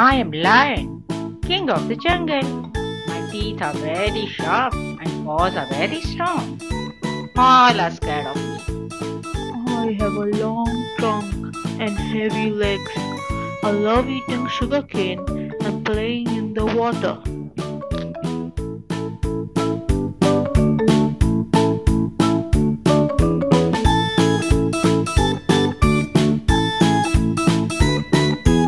I am lion, king of the jungle. My teeth are very sharp and paws are very strong. All are scared of me. I have a long trunk and heavy legs. I love eating sugarcane and playing in the water.